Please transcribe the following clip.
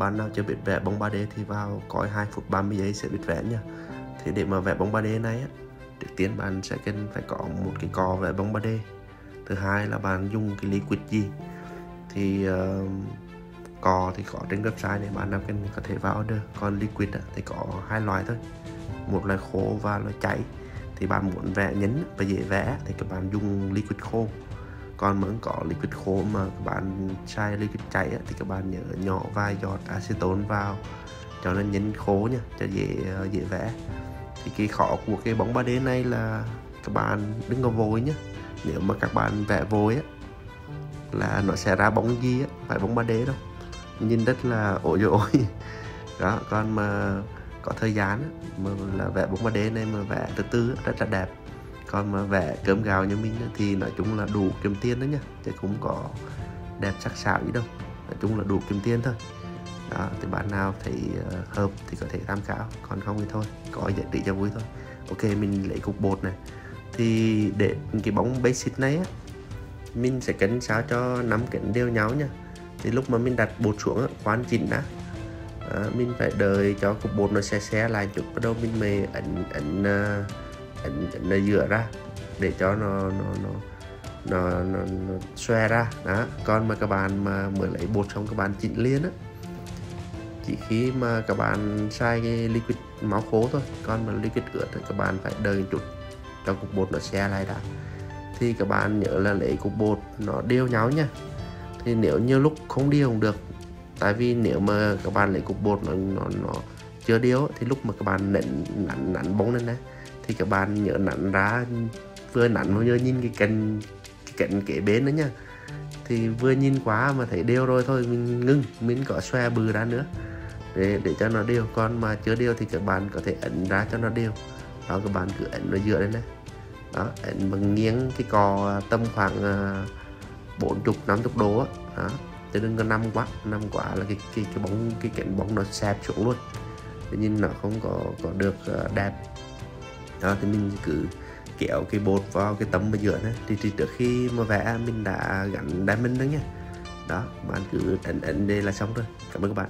bạn nào chưa biết vẽ bóng 3D thì vào coi 2 phút 30 giây sẽ biết vẽ nha. Thì để mà vẽ bóng 3D này á trước tiên bạn sẽ cần phải có một cái cò vẽ bóng 3D thứ hai là bạn dùng cái liquid gì? Thì uh, cò thì có trên website này bạn nào cần có thể vào order còn liquid á, thì có hai loại thôi. Một loại khô và loại chảy. Thì bạn muốn vẽ nhấn và dễ vẽ thì các bạn dùng liquid khô còn vẫn có liquid khô mà các bạn xài liquid chảy á, thì các bạn nhớ nhỏ vài giọt acetone vào cho nó nhấn khô nha cho dễ dễ vẽ. Thì cái khó của cái bóng 3D này là các bạn đừng có vội nhé nếu mà các bạn vẽ vội á là nó sẽ ra bóng gì á phải bóng 3D đâu. Nhìn rất là ổi ổi đó còn mà có thời gian á, mà là vẽ bóng 3D này mà vẽ từ từ rất là đẹp còn mà vẽ cơm gạo như mình thì nói chung là đủ kiếm tiền đó nha chứ cũng có đẹp sắc sảo gì đâu. Nói chung là đủ kiếm tiền thôi. Đó thì bạn nào thấy ờ, hợp thì có thể tham khảo. Còn không thì thôi có giá trị cho vui thôi. Ok mình lấy cục bột này. Thì để cái bóng basic này á mình sẽ cấn sao cho nắm cấn đều nhau nha thì lúc mà mình đặt bột xuống á khoan chỉnh đã. À, mình phải đợi cho cục bột nó xe xe lại chút bắt đầu mình mới ấn ấn ờ, ấn, ấn ở giữa ra để cho nó nó nó nó, nó, nó xòe ra. Đó còn mà các bạn mà mới lấy bột xong các bạn chỉnh liên á. Chỉ khi mà các bạn xài cái liquid máu khô thôi còn mà liquid ướt thì các bạn phải đợi chút cho cục bột nó xe lại đã. Thì các bạn nhớ là lấy cục bột nó đều nhau nha. Thì nếu như lúc không đều không được tại vì nếu mà các bạn lấy cục bột nó nó, nó chưa đều thì lúc mà các bạn nặn nặn nặn bóng lên này thì các bạn nhớ nặn ra, vừa nặn vừa nhìn cái cạnh cái cạnh kế bên đó nha. Thì vừa nhìn quá mà thấy đều rồi thôi, mình ngưng, mình có xòe bừ ra nữa. Để để cho nó đều, còn mà chưa đều thì các bạn có thể ấn ra cho nó đều. Đó, các bạn cứ ấn nó giữa đây này. Đó, ấn bằng nghiêng cái cò tầm khoảng à, bốn chục, năm chục độ á. Đó, chứ đừng có năm quá. Năm quá là cái cái cái bóng, cái cạnh bóng nó xẹp xuống luôn. Thế nhìn nó không có có được à, đẹp đó thì mình cứ kéo cái bột vào cái tấm ở giữa này thì, thì trước khi mà vẽ mình đã gắn diamond đó nha đó bạn cứ ấn ấn đây là xong rồi. Cảm ơn các bạn.